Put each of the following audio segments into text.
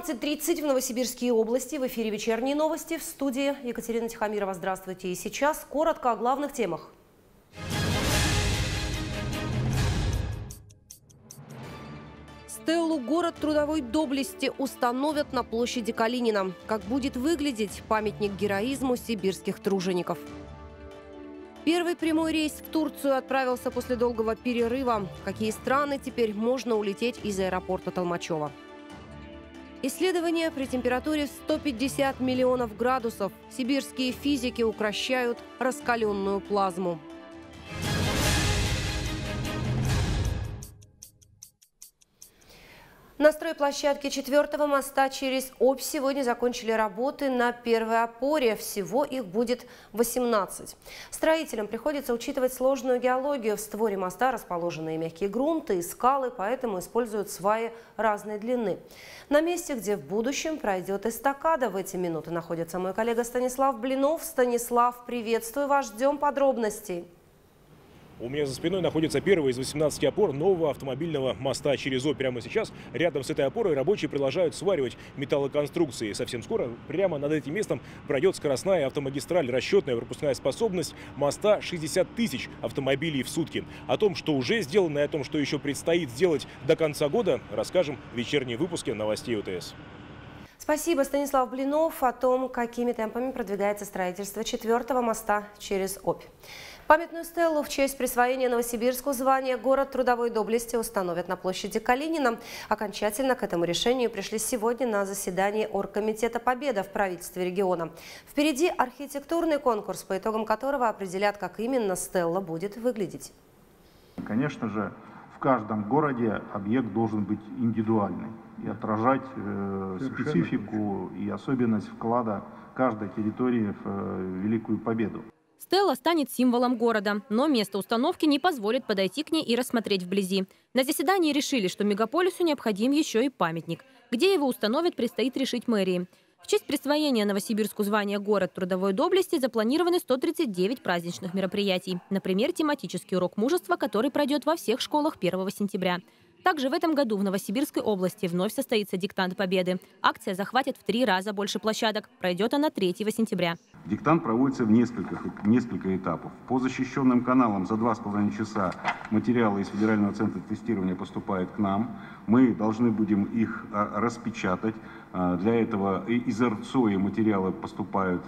18.30 в Новосибирской области. В эфире «Вечерние новости» в студии Екатерина Тихомирова. Здравствуйте. И сейчас коротко о главных темах. Стеллу «Город трудовой доблести» установят на площади Калинина. Как будет выглядеть памятник героизму сибирских тружеников? Первый прямой рейс в Турцию отправился после долгого перерыва. В какие страны теперь можно улететь из аэропорта Толмачева? Исследования при температуре 150 миллионов градусов. Сибирские физики укращают раскаленную плазму. На стройплощадке четвертого моста через Обь сегодня закончили работы на первой опоре. Всего их будет 18. Строителям приходится учитывать сложную геологию. В створе моста расположены мягкие грунты и скалы, поэтому используют сваи разной длины. На месте, где в будущем пройдет эстакада, в эти минуты находится мой коллега Станислав Блинов. Станислав, приветствую вас, ждем подробностей. У меня за спиной находится первый из 18 опор нового автомобильного моста через О. Прямо сейчас рядом с этой опорой рабочие продолжают сваривать металлоконструкции. Совсем скоро прямо над этим местом пройдет скоростная автомагистраль. Расчетная пропускная способность моста 60 тысяч автомобилей в сутки. О том, что уже сделано и о том, что еще предстоит сделать до конца года, расскажем в вечерней выпуске новостей УТС. Спасибо, Станислав Блинов, о том, какими темпами продвигается строительство четвертого моста через Обь. Памятную стеллу в честь присвоения Новосибирского звания «Город трудовой доблести» установят на площади Калинина. Окончательно к этому решению пришли сегодня на заседании Оргкомитета «Победа» в правительстве региона. Впереди архитектурный конкурс, по итогам которого определят, как именно стелла будет выглядеть. Конечно же, в каждом городе объект должен быть индивидуальный и отражать э, специфику и особенность вклада каждой территории в э, Великую Победу. Стелла станет символом города, но место установки не позволит подойти к ней и рассмотреть вблизи. На заседании решили, что мегаполису необходим еще и памятник. Где его установят, предстоит решить мэрии. В честь присвоения Новосибирску звания «Город трудовой доблести» запланированы 139 праздничных мероприятий. Например, тематический урок мужества, который пройдет во всех школах 1 сентября. Также в этом году в Новосибирской области вновь состоится диктант Победы. Акция захватит в три раза больше площадок. Пройдет она 3 сентября. Диктант проводится в несколько, несколько этапов. По защищенным каналам за два с половиной часа материалы из Федерального центра тестирования поступают к нам. Мы должны будем их а, распечатать. А, для этого из РЦОИ материалы поступают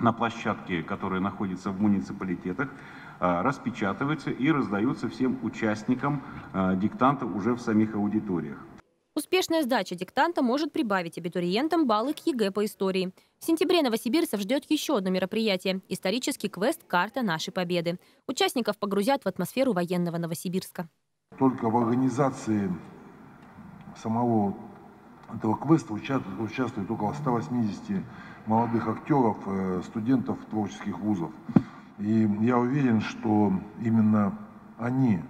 на площадке, которые находятся в муниципалитетах. А, распечатываются и раздаются всем участникам а, диктанта уже в самих аудиториях. Успешная сдача диктанта может прибавить абитуриентам баллы к ЕГЭ по истории. В сентябре новосибирцев ждет еще одно мероприятие – исторический квест «Карта нашей победы». Участников погрузят в атмосферу военного Новосибирска. Только в организации самого этого квеста участвует, участвует около 180 молодых актеров, э, студентов творческих вузов. И я уверен, что именно они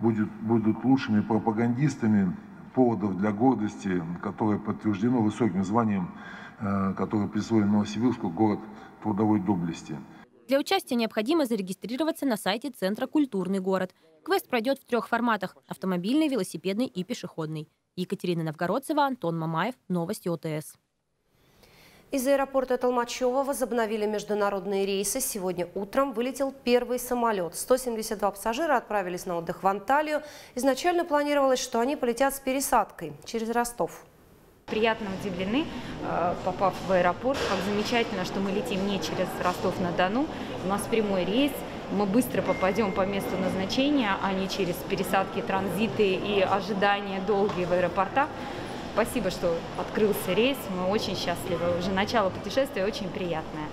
будут, будут лучшими пропагандистами поводов для гордости, которое подтверждено высоким званием, э, которое присвоено Новосибирску «Город трудовой доблести». Для участия необходимо зарегистрироваться на сайте Центра «Культурный город». Квест пройдет в трех форматах – автомобильный, велосипедный и пешеходный. Екатерина Новгородцева, Антон Мамаев. Новости ОТС. Из аэропорта Толмачева возобновили международные рейсы. Сегодня утром вылетел первый самолет. 172 пассажира отправились на отдых в Анталию. Изначально планировалось, что они полетят с пересадкой через Ростов. Приятно удивлены, э, попав в аэропорт, как замечательно, что мы летим не через Ростов-на-Дону. У нас прямой рейс, мы быстро попадем по месту назначения, а не через пересадки, транзиты и ожидания долгие в аэропортах. Спасибо, что открылся рейс. Мы очень счастливы. Уже начало путешествия очень приятное.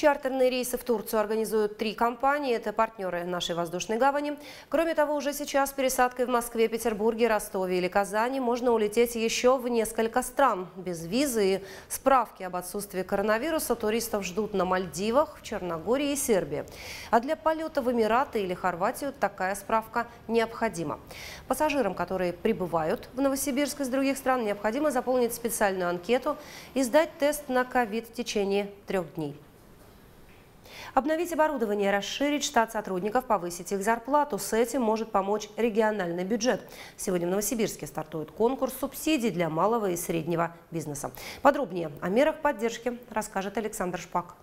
Чартерные рейсы в Турцию организуют три компании. Это партнеры нашей воздушной гавани. Кроме того, уже сейчас пересадкой в Москве, Петербурге, Ростове или Казани можно улететь еще в несколько стран. Без визы и справки об отсутствии коронавируса туристов ждут на Мальдивах, в Черногории и Сербии. А для полета в Эмираты или Хорватию такая справка необходима. Пассажирам, которые прибывают в Новосибирск из других стран, необходимо заполнить специальную анкету и сдать тест на ковид в течение трех дней. Обновить оборудование, расширить штат сотрудников, повысить их зарплату. С этим может помочь региональный бюджет. Сегодня в Новосибирске стартует конкурс субсидий для малого и среднего бизнеса. Подробнее о мерах поддержки расскажет Александр Шпак.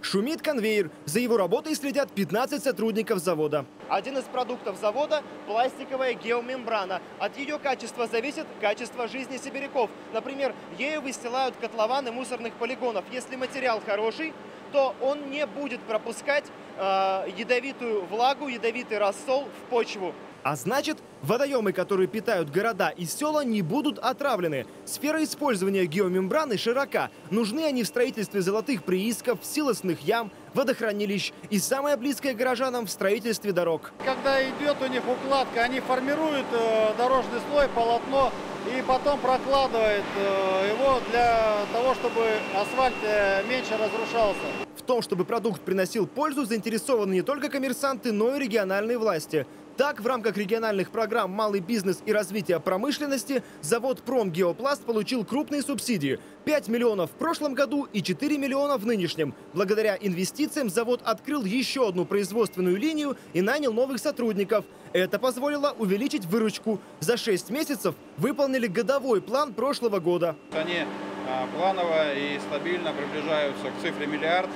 Шумит конвейер. За его работой следят 15 сотрудников завода. Один из продуктов завода – пластиковая геомембрана. От ее качества зависит качество жизни сибиряков. Например, ею выстилают котлованы мусорных полигонов. Если материал хороший, то он не будет пропускать э, ядовитую влагу, ядовитый рассол в почву. А значит, водоемы, которые питают города и села, не будут отравлены. Сфера использования геомембраны широка. Нужны они в строительстве золотых приисков, силосных ям, водохранилищ и самое близкое горожанам в строительстве дорог. Когда идет у них укладка, они формируют э, дорожный слой, полотно и потом прокладывают э, его для того, чтобы асфальт э, меньше разрушался. В том, чтобы продукт приносил пользу, заинтересованы не только коммерсанты, но и региональные власти. Так, в рамках региональных программ «Малый бизнес» и развития промышленности» завод «Промгеопласт» получил крупные субсидии. 5 миллионов в прошлом году и 4 миллиона в нынешнем. Благодаря инвестициям завод открыл еще одну производственную линию и нанял новых сотрудников. Это позволило увеличить выручку. За 6 месяцев выполнили годовой план прошлого года. Они а, планово и стабильно приближаются к цифре миллиард.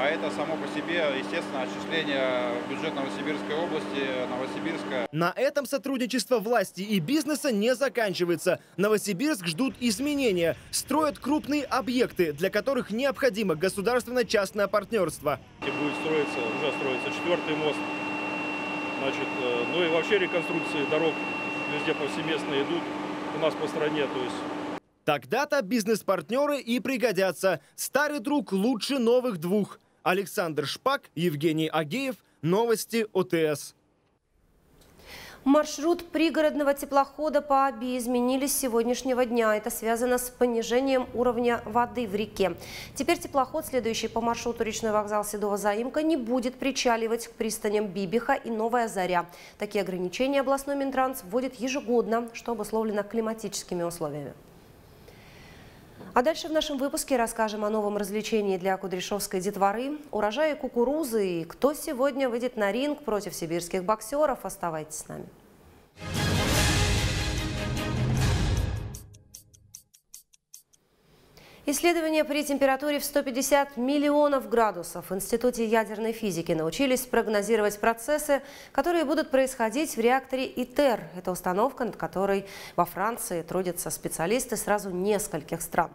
А это само по себе, естественно, отчисление бюджет Новосибирской области, Новосибирска. На этом сотрудничество власти и бизнеса не заканчивается. Новосибирск ждут изменения. Строят крупные объекты, для которых необходимо государственно-частное партнерство. Будет строиться, уже строится четвертый мост. Значит, э, ну и вообще реконструкции дорог везде повсеместно идут у нас по стране. То есть Тогда-то бизнес-партнеры и пригодятся. Старый друг лучше новых двух. Александр Шпак, Евгений Агеев. Новости ОТС. Маршрут пригородного теплохода по Аби изменили с сегодняшнего дня. Это связано с понижением уровня воды в реке. Теперь теплоход, следующий по маршруту речной вокзал Седова-Заимка, не будет причаливать к пристаням Бибиха и Новая Заря. Такие ограничения областной Минтранс вводит ежегодно, что обусловлено климатическими условиями. А дальше в нашем выпуске расскажем о новом развлечении для кудряшовской детворы, урожае кукурузы и кто сегодня выйдет на ринг против сибирских боксеров. Оставайтесь с нами. Исследования при температуре в 150 миллионов градусов в Институте ядерной физики научились прогнозировать процессы, которые будут происходить в реакторе ИТЕР. Это установка, над которой во Франции трудятся специалисты сразу нескольких стран.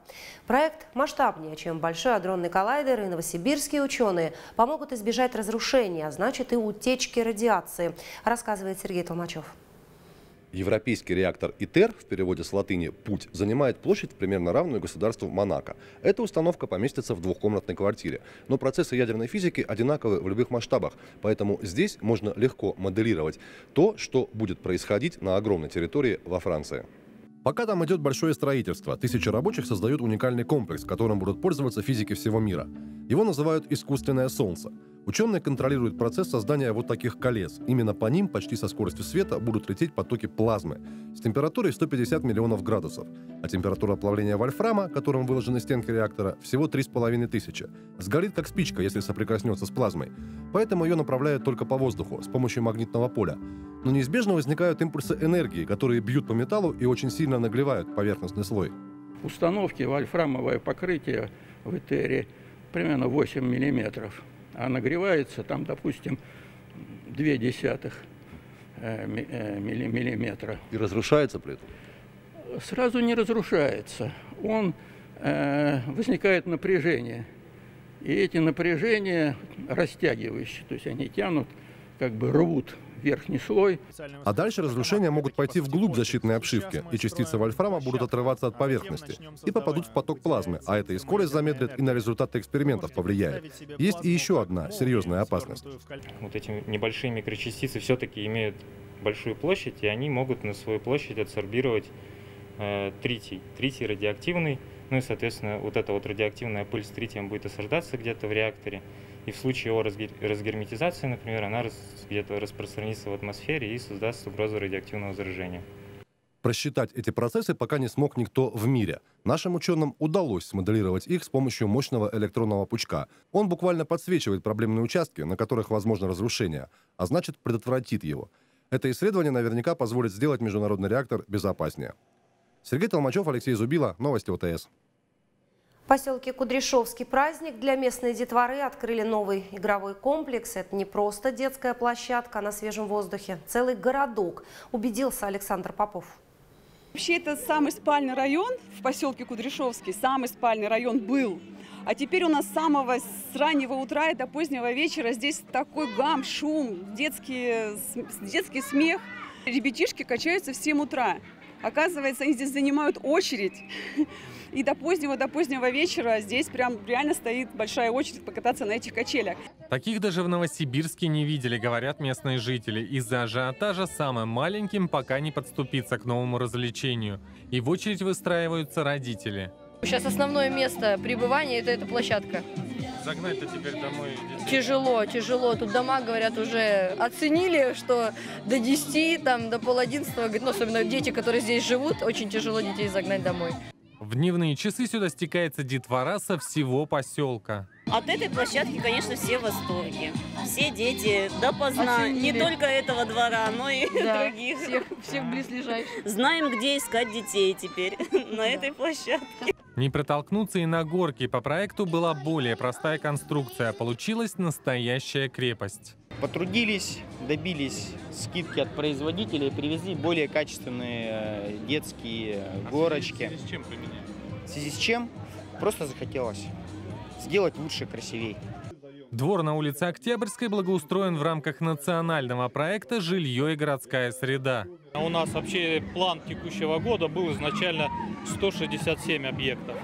Проект масштабнее, чем Большой адронный коллайдер, и новосибирские ученые помогут избежать разрушения, а значит и утечки радиации, рассказывает Сергей Толмачев. Европейский реактор ИТЕР, в переводе с латыни «путь», занимает площадь примерно равную государству Монако. Эта установка поместится в двухкомнатной квартире. Но процессы ядерной физики одинаковы в любых масштабах, поэтому здесь можно легко моделировать то, что будет происходить на огромной территории во Франции. Пока там идет большое строительство, тысячи рабочих создают уникальный комплекс, которым будут пользоваться физики всего мира. Его называют «искусственное солнце». Ученые контролируют процесс создания вот таких колец. Именно по ним почти со скоростью света будут лететь потоки плазмы с температурой 150 миллионов градусов, а температура плавления вольфрама, которым выложены стенки реактора, всего 3,5 тысячи. Сгорит как спичка, если соприкоснется с плазмой. Поэтому ее направляют только по воздуху с помощью магнитного поля. Но неизбежно возникают импульсы энергии, которые бьют по металлу и очень сильно нагревают поверхностный слой. Установки вольфрамовое покрытие в Этере примерно 8 миллиметров а нагревается там, допустим, две десятых э, э, миллиметра. И разрушается при этом? Сразу не разрушается. Он э, возникает напряжение. И эти напряжения растягивающие, то есть они тянут, как бы рвут верхний слой. А дальше разрушения могут пойти вглубь защитной обшивки, и частицы вольфрама будут отрываться от поверхности и попадут в поток плазмы, а это и скорость замедлит, и на результаты экспериментов повлияет. Есть и еще одна серьезная опасность. Вот эти небольшие микрочастицы все-таки имеют большую площадь, и они могут на свою площадь адсорбировать э, тритий. Тритий радиоактивный, ну и, соответственно, вот эта вот радиоактивная пыль с тритием будет осаждаться где-то в реакторе. И в случае его разгерметизации, например, она где-то распространится в атмосфере и создаст угрозу радиоактивного заражения. Просчитать эти процессы пока не смог никто в мире. Нашим ученым удалось смоделировать их с помощью мощного электронного пучка. Он буквально подсвечивает проблемные участки, на которых возможно разрушение, а значит предотвратит его. Это исследование наверняка позволит сделать международный реактор безопаснее. Сергей Толмачев, Алексей Зубила. Новости ОТС. В поселке Кудряшовский праздник для местной детворы открыли новый игровой комплекс. Это не просто детская площадка на свежем воздухе, целый городок, убедился Александр Попов. Вообще это самый спальный район в поселке Кудряшовский, самый спальный район был. А теперь у нас с самого с раннего утра и до позднего вечера здесь такой гам, шум, детский, детский смех. Ребятишки качаются в 7 утра. Оказывается, они здесь занимают очередь. И до позднего, до позднего вечера здесь прям реально стоит большая очередь покататься на этих качелях. Таких даже в Новосибирске не видели, говорят местные жители. Из-за ажиотажа самым маленьким пока не подступиться к новому развлечению. И в очередь выстраиваются родители. Сейчас основное место пребывания это эта площадка. Загнать-то теперь домой детей. Тяжело, тяжело. Тут дома, говорят, уже оценили, что до 10, там, до пол одиннадцатого, ну, особенно дети, которые здесь живут, очень тяжело детей загнать домой. В дневные часы сюда стекается детвора со всего поселка. От этой площадки, конечно, все в восторге. Все дети допоздна, Оценили. не только этого двора, но и Да, других. всех, всех близлежащих. Знаем, где искать детей теперь на этой площадке. Не протолкнуться и на горке. По проекту была более простая конструкция. Получилась настоящая крепость. Потрудились, добились скидки от производителя и привезли более качественные э, детские горочки. с чем применяем? В связи с чем? Просто захотелось сделать лучше, красивее. Двор на улице Октябрьской благоустроен в рамках национального проекта «Жилье и городская среда». А У нас вообще план текущего года был изначально 167 объектов.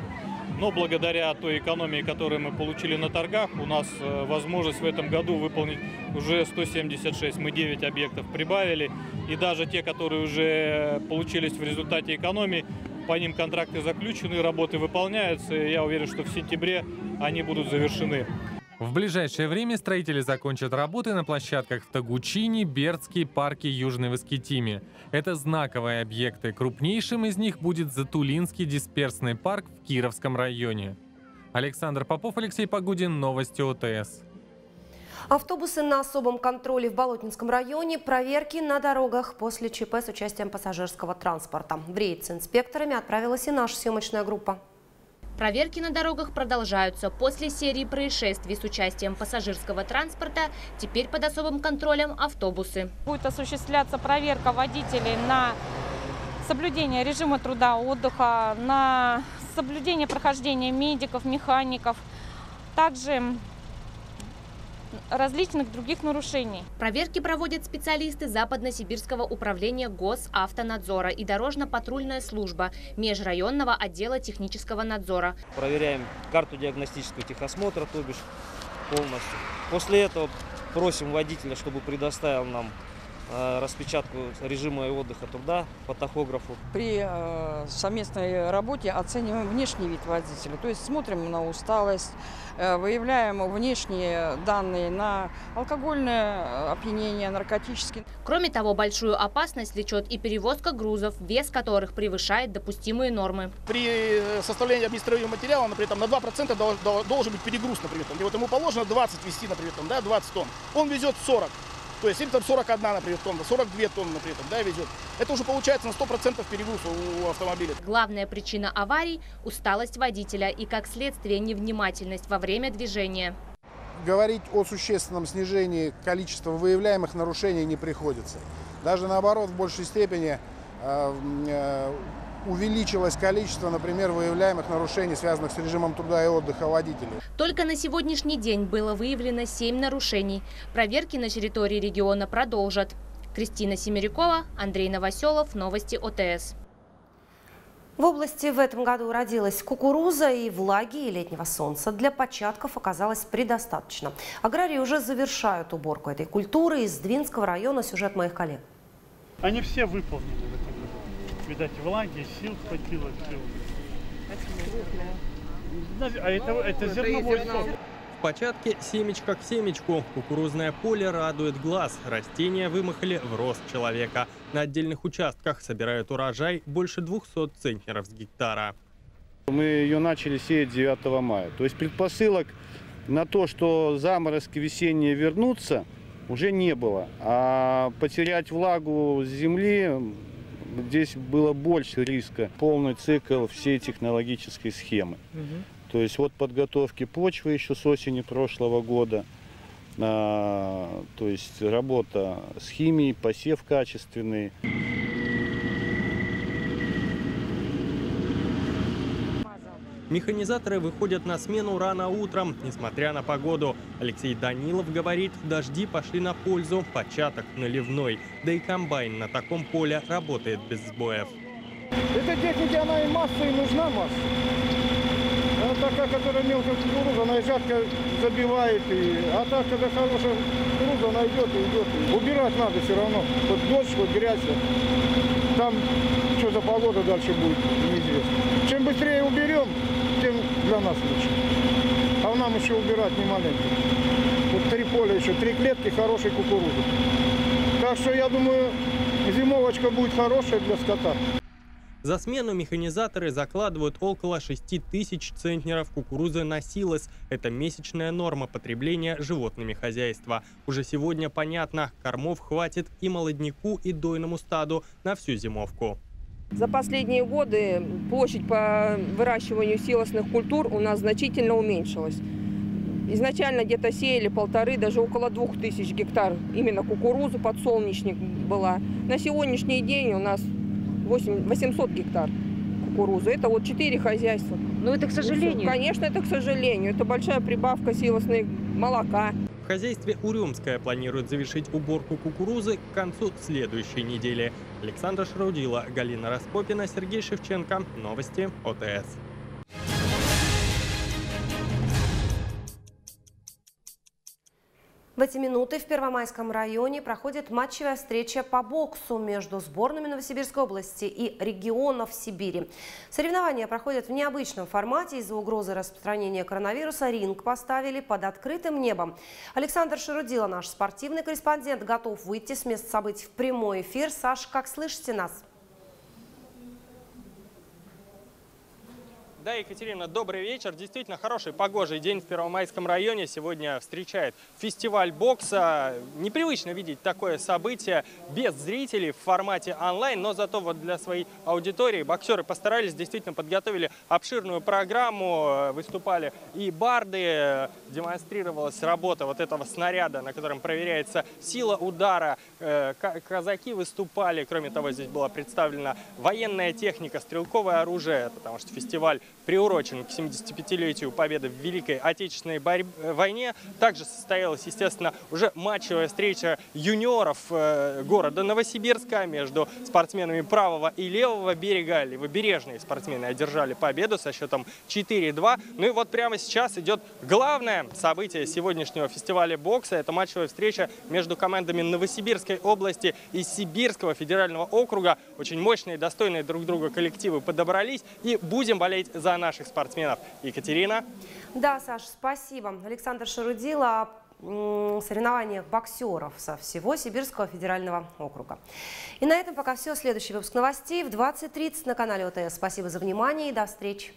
Но благодаря той экономии, которую мы получили на торгах, у нас э, возможность в этом году выполнить уже 176. Мы 9 объектов прибавили. И даже те, которые уже получились в результате экономии, по ним контракты заключены, работы выполняются. И я уверен, что в сентябре они будут завершены. В ближайшее время строители закончат работы на площадках в Тагучине, Бердске, парке Южной Воскетиме. Это знаковые объекты. Крупнейшим из них будет Затулинский дисперсный парк в Кировском районе. Александр Попов, Алексей Погудин, Новости ОТС. Автобусы на особом контроле в Болотинском районе, проверки на дорогах после ЧП с участием пассажирского транспорта. В рейд с инспекторами отправилась и наша съемочная группа. Проверки на дорогах продолжаются. После серии происшествий с участием пассажирского транспорта теперь под особым контролем автобусы. Будет осуществляться проверка водителей на соблюдение режима труда, отдыха, на соблюдение прохождения медиков, механиков, также различных других нарушений. Проверки проводят специалисты Западно-Сибирского управления Госавтонадзора и Дорожно-патрульная служба Межрайонного отдела технического надзора. Проверяем карту диагностического техосмотра, то бишь полностью. После этого просим водителя, чтобы предоставил нам распечатку режима и отдыха труда по тахографу. При э, совместной работе оцениваем внешний вид водителя, то есть смотрим на усталость, э, выявляем внешние данные на алкогольное э, опьянение, наркотические. Кроме того, большую опасность влечет и перевозка грузов, вес которых превышает допустимые нормы. При э, составлении административного материала, например, там, на 2% дол- дол- должен быть перегруз, например, там, где вот ему положено 20 вести, например, там, да, 20 тонн. Он везет 40. То есть, или там 41, например, тонна, 42 тонны, например, там, да, везет. Это уже получается на 100% перегруз у, у автомобиля. Главная причина аварий – усталость водителя и, как следствие, невнимательность во время движения. говорить о существенном снижении количества выявляемых нарушений не приходится. Даже наоборот, в большей степени э, э, увеличилось количество, например, выявляемых нарушений, связанных с режимом труда и отдыха водителей. Только на сегодняшний день было выявлено 7 нарушений. Проверки на территории региона продолжат. Кристина Семерякова, Андрей Новоселов, Новости ОТС. В области в этом году родилась кукуруза и влаги и летнего солнца. Для початков оказалось предостаточно. Аграрии уже завершают уборку этой культуры. Из Двинского района сюжет моих коллег. Они все выполнены в этом году. Видать, влаги, сил хватило. всего. А это, это зерновой сорт. В початке семечко к семечку. Кукурузное поле радует глаз. Растения вымахали в рост человека. На отдельных участках собирают урожай больше 200 центнеров с гектара. Мы ее начали сеять 9 мая. То есть предпосылок на то, что заморозки весенние вернутся, уже не было. А потерять влагу с земли здесь было больше риска. Полный цикл всей технологической схемы. То есть вот подготовки почвы еще с осени прошлого года, а, то есть работа с химией, посев качественный. Механизаторы выходят на смену рано утром, несмотря на погоду. Алексей Данилов говорит, дожди пошли на пользу, початок наливной. Да и комбайн на таком поле работает без сбоев. Эта техника, она и масса, и нужна масса. Она такая, которая мелкая кукуруза, она и жатко забивает. И... А так, когда хорошая кукуруза, она идет и идет. Убирать надо все равно. Хоть дождь, хоть грязь. Там что за погода дальше будет, неизвестно. Чем быстрее уберем, для нас лучше. А нам еще убирать не маленько. Тут три поля еще, три клетки хорошей кукурузы. Так что я думаю, зимовочка будет хорошая для скота. За смену механизаторы закладывают около 6 тысяч центнеров кукурузы на силос. Это месячная норма потребления животными хозяйства. Уже сегодня понятно, кормов хватит и молодняку, и дойному стаду на всю зимовку. За последние годы площадь по выращиванию силосных культур у нас значительно уменьшилась. Изначально где-то сеяли полторы, даже около двух тысяч гектар именно кукурузу, подсолнечник была. На сегодняшний день у нас 8, 800 гектар кукурузы. Это вот 4 хозяйства. Но это к сожалению. Конечно, это к сожалению. Это большая прибавка силосной молока. Хозяйстве Урюмская планирует завершить уборку кукурузы к концу следующей недели. Александр Шарудила, Галина Распопина, Сергей Шевченко. Новости ОТС. В эти минуты в Первомайском районе проходит матчевая встреча по боксу между сборными Новосибирской области и регионов Сибири. Соревнования проходят в необычном формате. Из-за угрозы распространения коронавируса ринг поставили под открытым небом. Александр Шарудила, наш спортивный корреспондент, готов выйти с места событий в прямой эфир. Саш, как слышите нас? Да, Екатерина, добрый вечер. Действительно хороший погожий день в Первомайском районе. Сегодня встречает фестиваль бокса. Непривычно видеть такое событие без зрителей в формате онлайн, но зато вот для своей аудитории боксеры постарались, действительно подготовили обширную программу. Выступали и барды, демонстрировалась работа вот этого снаряда, на котором проверяется сила удара. Э, казаки выступали, кроме того, здесь была представлена военная техника, стрелковое оружие, потому что фестиваль приурочен к 75-летию победы в Великой Отечественной войне. Также состоялась, естественно, уже матчевая встреча юниоров э, города Новосибирска между спортсменами правого и левого берега. Левобережные спортсмены одержали победу со счетом 4-2. Ну и вот прямо сейчас идет главное событие сегодняшнего фестиваля бокса. Это матчевая встреча между командами Новосибирской области и Сибирского федерального округа. Очень мощные, достойные друг друга коллективы подобрались. И будем болеть за наших спортсменов. Екатерина. Да, Саш, спасибо. Александр Шарудила о соревнованиях боксеров со всего Сибирского федерального округа. И на этом пока все. Следующий выпуск новостей в 20.30 на канале ОТС. Спасибо за внимание и до встречи.